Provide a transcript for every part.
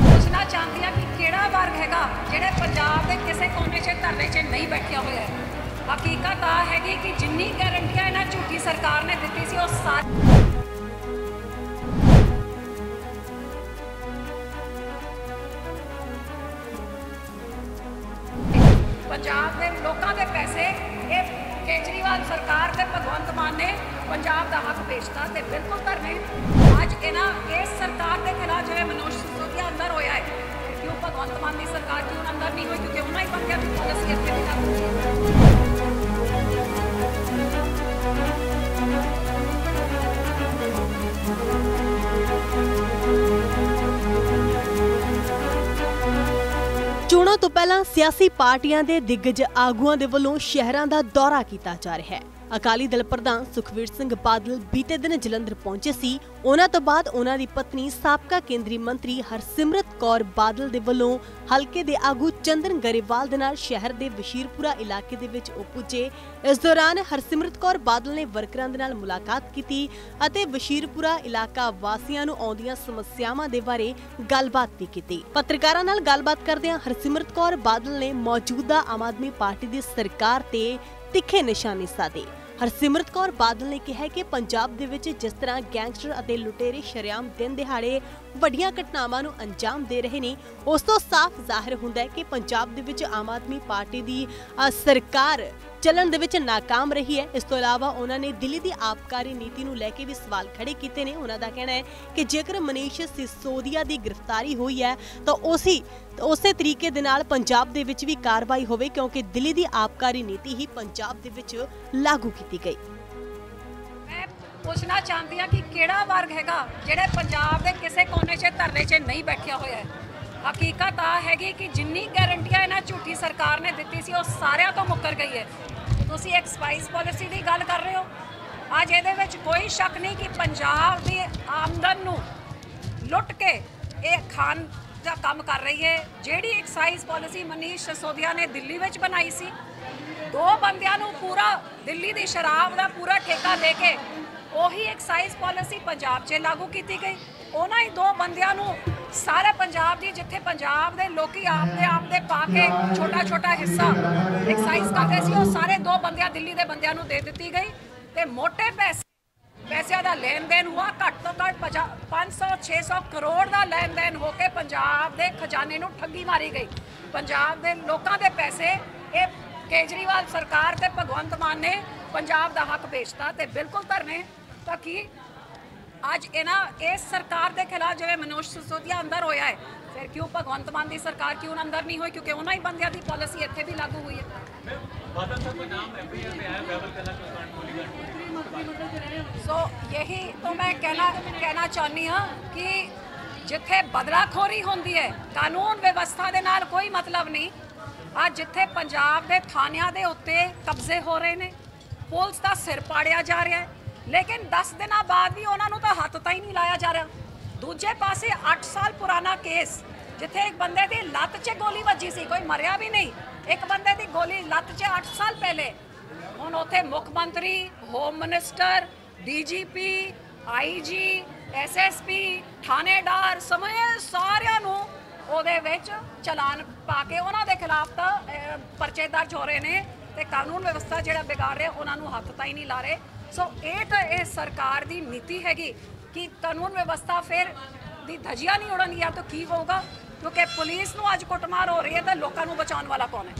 ਪੁੱਛਣਾ ਚਾਹੁੰਦੀ ਆ ਕਿ ਕਿਹੜਾ ਵਰਗ ਹੈਗਾ ਜਿਹੜੇ ਪੰਜਾਬ ਦੇ ਕਿਸੇ ਕੋਨੇ 'ਚ ਧਰਨੇ 'ਚ ਨਹੀਂ ਬੈਠਿਆ ਹੋਇਆ ਹੈ ਹਕੀਕਤ ਆ ਹੈਗੀ ਕਿ ਜਿੰਨੀ ਗਾਰੰਟੀਆਂ ਇਹਨਾਂ ਝੂਠੀ ਸਰਕਾਰ ਨੇ ਦਿੱਤੀ ਸੀ ਉਹ ਸਾਰੀ ਪੰਜਾਬ ਦੇ ਲੋਕਾਂ ਦੇ ਪੈਸੇ ਇਹ ਕੇਜਰੀਵਾਲ ਸਰਕਾਰ ਤੇ ਭਗਵੰਤ ਮਾਨ ਨੇ ਪੰਜਾਬ ਦਾ ਹੱਕ ਵੇਚਤਾ ਤੇ ਬਿਲਕੁਲ ਧਰਨੇ ਅੱਜ ਇਹਨਾਂ ਇਸ ਸਰਕਾਰ ਦੇ ਖਿਲਾਫ ਜਿਵੇਂ ਮਨੋਜ ਸਿਸੋਦੀਆ ਅੰਦਰ ਹੋਇਆ ਹੈ, ਕਿਉਂ ਭਗਵੰਤ ਮਾਨ ਦੀ ਸਰਕਾਰ ਕਿਉਂ ਅੰਦਰ ਨਹੀਂ ਹੋਈ ਕਿਉਂਕਿ ਉਹਨਾਂ ਹੀ ਬੰਦਿਆਂ ਦੀ ਪਾਲਿਸੀ ਚੋਣਾਂ ਤੋਂ ਪਹਿਲਾਂ ਸਿਆਸੀ ਪਾਰਟੀਆਂ ਦੇ ਦਿੱਗਜ ਆਗੂਆਂ ਦੇ ਵੱਲੋਂ ਸ਼ਹਿਰਾਂ ਦਾ ਦੌਰਾ ਕੀਤਾ ਜਾ ਰਿਹਾ ਹੈ। ਅਕਾਲੀ ਦਲ ਪ੍ਰਧਾਨ ਸੁਖਵੀਰ ਸਿੰਘ ਬਾਦਲ ਬੀਤੇ ਦਿਨ ਜਲੰਧਰ ਪਹੁੰਚੇ ਸੀ। ਉਹਨਾਂ ਤੋਂ ਬਾਅਦ ਉਹਨਾਂ ਦੀ ਪਤਨੀ, ਸਾਬਕਾ ਕੇਂਦਰੀ ਮੰਤਰੀ ਹਰਸਿਮਰਤ ਕੌਰ ਬਾਦਲ ਦੇ ਵੱਲੋਂ ਹਲਕੇ ਦੇ ਆਗੂ ਚੰਦਨ ਗਰੇਵਾਲ ਦੇ ਨਾਲ ਸ਼ਹਿਰ ਦੇ ਵਸ਼ੀਰਪੁਰਾ ਇਲਾਕੇ ਦੇ ਵਿੱਚ ਉਹ ਪੁੱਜੇ। ਇਸ ਦੌਰਾਨ ਹਰਸਿਮਰਤ ਕੌਰ ਬਾਦਲ ਨੇ ਵਰਕਰਾਂ ਦੇ ਨਾਲ ਮੁਲਾਕਾਤ ਕੀਤੀ ਅਤੇ ਵਸ਼ੀਰਪੁਰਾ ਇਲਾਕਾ ਵਾਸੀਆਂ ਨੂੰ ਆਉਂਦੀਆਂ ਸਮੱਸਿਆਵਾਂ ਦੇ ਬਾਰੇ ਗੱਲਬਾਤ ਵੀ ਕੀਤੀ। ਪੱਤਰਕਾਰਾਂ ਨਾਲ ਗੱਲਬਾਤ ਕਰਦਿਆਂ ਹਰਸਿਮਰਤ ਕੌਰ ਬਾਦਲ ਨੇ ਮੌਜੂਦਾ ਆਮ ਆਦਮੀ ਪਾਰਟੀ ਦੀ ਸਰਕਾਰ ਤੇ ਤਿੱਖੇ ਨਿਸ਼ਾਨੇ ਸਾਧੇ। ਹਰਸਿਮਰਤ ਕੌਰ ਬਾਦਲ ਨੇ ਕਿਹਾ ਕਿ ਪੰਜਾਬ ਦੇ ਵਿੱਚ ਜਿਸ ਤਰ੍ਹਾਂ ਗੈਂਗਸਟਰ ਅਤੇ ਲੁਟੇਰੇ ਸ਼ਰੇਆਮ ਦਿਨ ਦਿਹਾੜੇ ਵੱਡੀਆਂ ਘਟਨਾਵਾਂ ਨੂੰ ਅੰਜਾਮ ਦੇ ਰਹੇ ਨੇ, ਉਸ ਤੋਂ ਸਾਫ਼ ਜ਼ਾਹਿਰ ਹੁੰਦਾ ਹੈ ਕਿ ਪੰਜਾਬ ਦੇ ਵਿੱਚ ਆਮ ਆਦਮੀ ਪਾਰਟੀ ਦੀ ਸਰਕਾਰ ਚੱਲਣ ਦੇ ਵਿੱਚ ਨਾਕਾਮ ਰਹੀ ਹੈ। ਇਸ ਤੋਂ ਇਲਾਵਾ ਉਹਨਾਂ ਨੇ ਦਿੱਲੀ ਦੀ ਆਬਕਾਰੀ ਨੀਤੀ ਨੂੰ ਲੈ ਕੇ ਵੀ ਸਵਾਲ ਖੜੇ ਕੀਤੇ ਨੇ। ਉਹਨਾਂ ਦਾ ਕਹਿਣਾ ਹੈ ਕਿ ਜੇਕਰ ਮਨੀਸ਼ ਸਿਸੋਦੀਆ ਦੀ ਗ੍ਰਿਫਤਾਰੀ ਹੋਈ ਹੈ, ਤਾਂ ਉਸੇ ਉਸੇ ਤਰੀਕੇ ਦੇ ਨਾਲ ਪੰਜਾਬ ਦੇ ਵਿੱਚ ਵੀ ਕਾਰਵਾਈ ਹੋਵੇ, ਕਿਉਂਕਿ ਦਿੱਲੀ ਦੀ ਆਬਕਾਰੀ ਨੀਤੀ ਹੀ ਪੰਜਾਬ ਦੇ ਵਿੱਚ ਲਾਗੂ ਕੀਤੀ ਗਈ। ਮੈਂ ਪੁੱਛਣਾ ਚਾਹੁੰਦੀ ਆ ਕਿ ਕਿਹੜਾ ਵਰਗ ਹੈਗਾ ਜਿਹੜੇ ਪੰਜਾਬ ਦੇ ਕਿਸੇ ਕੋਨੇ 'ਚ, ਧਰਨੇ 'ਚ ਨਹੀਂ ਬੈਠਿਆ ਹੋਇਆ ਹੈ? ਹਕੀਕਤ ਆ ਹੈਗੀ ਕਿ ਜਿੰਨੀ ਗਾਰੰਟੀਆਂ ਇਹਨਾਂ ਝੂਠੀ ਸਰਕਾਰ ਨੇ ਦਿੱਤੀ ਸੀ, ਉਹ ਸਾਰਿਆਂ ਤੋਂ ਮੁੱਕਰ ਗਈ ਹੈ। ਤੁਸੀਂ ਇੱਕ ਸਪਾਈਸ ਪਾਲਿਸੀ ਦੀ ਗੱਲ ਕਰ ਰਹੇ ਹੋ? ਅੱਜ ਇਹਦੇ ਵਿੱਚ ਕੋਈ ਸ਼ੱਕ ਨਹੀਂ ਕਿ ਪੰਜਾਬ ਦੀ ਆਮਦਨ ਨੂੰ ਲੁੱਟ ਕੇ ਇਹ ਖਾਨ ਦਾ ਕੰਮ ਕਰ ਰਹੀ ਹੈ। ਜਿਹੜੀ ਐਕਸਾਈਜ਼ ਪਾਲਿਸੀ ਮਨੀਸ਼ ਸਿਸੋਦੀਆ ਨੇ ਦਿੱਲੀ ਵਿੱਚ ਬਣਾਈ ਸੀ, ਦੋ ਬੰਦਿਆਂ ਨੂੰ ਪੂਰਾ ਦਿੱਲੀ ਦੀ ਸ਼ਰਾਬ ਦਾ ਪੂਰਾ ਠੇਕਾ ਦੇ ਕੇ ਉਹੀ ਐਕਸਾਈਜ਼ ਪਾਲਿਸੀ ਪੰਜਾਬ 'ਚ ਲਾਗੂ ਕੀਤੀ ਗਈ। ਉਹਨਾਂ ਹੀ ਦੋ ਬੰਦਿਆਂ ਨੂੰ ਸਾਰੇ ਪੰਜਾਬ ਦੀ, ਜਿੱਥੇ ਪੰਜਾਬ ਦੇ ਲੋਕੀ ਆਪਦੇ ਆਪਦੇ ਪਾ ਕੇ ਛੋਟਾ ਛੋਟਾ ਹਿੱਸਾ ਐਕਸਾਈਜ਼ ਕਰਦੇ ਸੀ, ਉਹ ਸਾਰੇ ਦੋ ਬੰਦਿਆਂ ਦਿੱਲੀ ਦੇ ਬੰਦਿਆਂ ਨੂੰ ਦੇ ਦਿੱਤੀ ਗਈ ਤੇ ਮੋٹے ਪੈਸੇ ਪੈਸਿਆਂ ਦਾ ਲੈਣ ਦੇਣ ਹੁਆ। ਘੱਟ ਤੋਂ ਘੱਟ 500 600 ਕਰੋੜ ਦਾ ਲੈਣ ਦੇਣ ਹੋ ਕੇ ਪੰਜਾਬ ਦੇ ਖਜ਼ਾਨੇ ਨੂੰ ਠੱਗੀ ਮਾਰੀ ਗਈ। ਪੰਜਾਬ ਦੇ ਲੋਕਾਂ ਦੇ ਪੈਸੇ ਇਹ ਕੇਜਰੀਵਾਲ ਸਰਕਾਰ ਤੇ ਭਗਵੰਤ ਮਾਨ ਨੇ ਪੰਜਾਬ ਦਾ ਹੱਕ ਵੇਚਤਾ ਤੇ ਬਿਲਕੁਲ ਧਰਨੇ। ਤਾਂ ਕਿ ਅੱਜ ਇਹਨਾਂ ਇਸ ਸਰਕਾਰ ਦੇ ਖਿਲਾਫ ਜਿਵੇਂ ਮਨੋਜ ਸਿਸੋਦੀਆ ਅੰਦਰ ਹੋਇਆ ਹੈ, ਫਿਰ ਕਿਉਂ ਭਗਵੰਤ ਮਾਨ ਦੀ ਸਰਕਾਰ ਕਿਉਂ ਅੰਦਰ ਨਹੀਂ ਹੋਈ? ਕਿਉਂਕਿ ਉਹਨਾਂ ਹੀ ਬੰਦਿਆਂ ਦੀ ਪਾਲਿਸੀ ਇੱਥੇ ਵੀ ਲਾਗੂ ਹੋਈ ਹੈ। ਸੋ ਯਹੀ ਤੋਂ ਮੈਂ ਕਹਿਣਾ ਕਹਿਣਾ ਚਾਹੁੰਦੀ ਹਾਂ ਕਿ ਜਿੱਥੇ ਬਦਲਾਖੋਰੀ ਹੁੰਦੀ ਹੈ ਕਾਨੂੰਨ ਵਿਵਸਥਾ ਦੇ ਨਾਲ ਕੋਈ ਮਤਲਬ ਨਹੀਂ ਆ ਜਿੱਥੇ ਪੰਜਾਬ ਦੇ ਥਾਣਿਆਂ ਦੇ ਉੱਤੇ ਕਬਜ਼ੇ ਹੋ ਰਹੇ ਨੇ ਪੁਲਿਸ ਦਾ ਸਿਰ ਪਾੜਿਆ ਜਾ ਰਿਹਾ ਹੈ ਲੇਕਿਨ 10 ਦਿਨਾਂ ਬਾਅਦ ਵੀ ਉਹਨਾਂ ਨੂੰ ਤਾਂ ਹੱਥ ਤਾਂ ਹੀ ਨਹੀਂ ਲਾਇਆ ਜਾ ਰਿਹਾ ਦੂਜੇ ਪਾਸੇ 8 ਸਾਲ ਪੁਰਾਣਾ ਕੇਸ ਜਿੱਥੇ ਇੱਕ ਬੰਦੇ ਦੀ ਲੱਤ 'ਚ ਗੋਲੀ ਵੱਜੀ ਸੀ ਕੋਈ ਮਰਿਆ ਵੀ ਨਹੀਂ ਇੱਕ ਬੰਦੇ ਦੀ ਗੋਲੀ ਲੱਤ 'ਚ 8 ਸਾਲ ਪਹਿਲੇ। ਹੁਣ ਉੱਥੇ ਮੁੱਖ ਮੰਤਰੀ, home minister, DGP IG SSP ਥਾਣੇਦਾਰ ਸਮੇਂ ਸਾਰਿਆਂ ਨੂੰ ਉਹਦੇ ਵਿੱਚ ਚਲਾਨ ਪਾ ਕੇ ਉਹਨਾਂ ਦੇ ਖਿਲਾਫ ਤਾਂ ਪਰਚੇ ਦਰਜ ਹੋ ਰਹੇ ਨੇ ਤੇ ਕਾਨੂੰਨ ਵਿਵਸਥਾ ਜਿਹੜਾ ਵਿਗਾੜ ਰਿਹਾ, ਉਹਨਾਂ ਨੂੰ ਹੱਥ ਤਾਂ ਹੀ ਨਹੀਂ ਲਾ ਰਹੇ। ਸੋ ਇਹ ਤਾਂ ਇਹ ਸਰਕਾਰ ਦੀ ਨੀਤੀ ਹੈਗੀ ਕਿ ਕਾਨੂੰਨ ਵਿਵਸਥਾ ਫਿਰ ਦੀ ਧਜੀਆਂ ਨਹੀਂ ਉਡਣਗੀਆਂ ਤਾਂ ਕੀ ਹੋਊਗਾ? ਕਿਉਂਕਿ ਪੁਲਿਸ ਨੂੰ ਅੱਜ ਕੁੱਟਮਾਰ ਹੋ ਰਹੀ ਹੈ ਤਾਂ ਲੋਕਾਂ ਨੂੰ ਬਚਾਉਣ ਵਾਲਾ ਕੌਣ ਹੈ?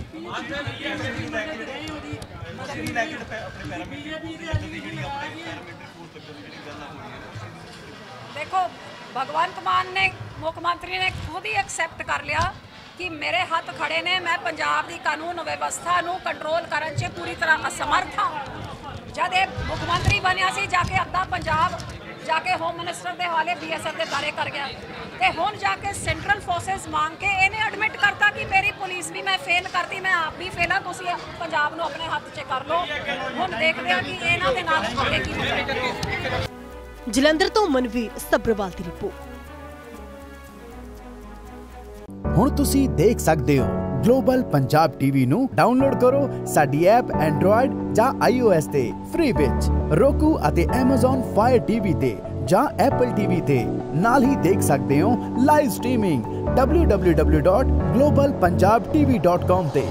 ਦੇਖੋ ਭਗਵੰਤ ਮਾਨ ਨੇ, ਮੁੱਖ ਮੰਤਰੀ ਨੇ ਖੁਦ ਹੀ ਐਕਸੈਪਟ ਕਰ ਲਿਆ ਕਿ ਮੇਰੇ ਹੱਥ ਖੜੇ ਨੇ, ਮੈਂ ਪੰਜਾਬ ਦੀ ਕਾਨੂੰਨ ਵਿਵਸਥਾ ਨੂੰ ਕੰਟਰੋਲ ਕਰਨ 'ਚ ਪੂਰੀ ਤਰ੍ਹਾਂ ਅਸਮਰਥ ਹਾਂ। ਜਦ ਇਹ ਮੁੱਖ ਮੰਤਰੀ ਬਣਿਆ ਸੀ, ਜਾ ਕੇ ਅੱਧਾ ਪੰਜਾਬ ਜਾ ਕੇ ਹੋਮ ਮਿਨਿਸਟਰ ਦੇ ਹਵਾਲੇ ਬੀਐਸਐਫ ਦੇ ਦਾਰੇ ਕਰ ਗਿਆ। ਤੇ ਹੁਣ ਜਾ ਕੇ ਸੈਂਟਰਲ ਫੋਰਸਸ ਮੰਗ ਕੇ ਇਹਨੇ ਐਡਮਿਟ ਕਰਤਾ ਕਿ ਮੇਰੀ ਪੁਲਿਸ ਵੀ ਮੈਂ ਫੇਲ ਕਰਤੀ ਮੈਂ ਆਪ ਵੀ ਫੇਲ ਤੁਸੀਂ ਪੰਜਾਬ ਨੂੰ ਆਪਣੇ ਹੱਥ 'ਚ ਕਰ ਲਓ। ਹੁਣ ਦੇਖਦੇ ਆ ਕਿ ਇਹਨਾਂ ਦੇ ਨਾਲ ਅੱਗੇ ਕੀ ਹੁੰਦਾ ਜਲੰਧਰ ਤੋਂ ਮਨਵੀਰ ਸੱਭਰਵਾਲ ਦੀ ਰਿਪੋਰਟ। ਹੁਣ ਤੁਸੀਂ ਦੇਖ ਸਕਦੇ ਹੋ ਗਲੋਬਲ ਪੰਜਾਬ ਟੀਵੀ ਨੂੰ ਡਾਊਨਲੋਡ ਕਰੋ ਸਾਡੀ ਐਪ ਐਂਡਰੋਇਡ ਜਾਂ iOS ਤੇ ਫ੍ਰੀ ਵਿੱਚ roku ਅਤੇ Amazon Fire TV ਤੇ ਜਾਂ Apple TV ਤੇ ਨਾਲ ਹੀ ਦੇਖ ਸਕਦੇ ਹੋ ਲਾਈਵ ਸਟ੍ਰੀਮਿੰਗ www.globalpunjabtv.com ਤੇ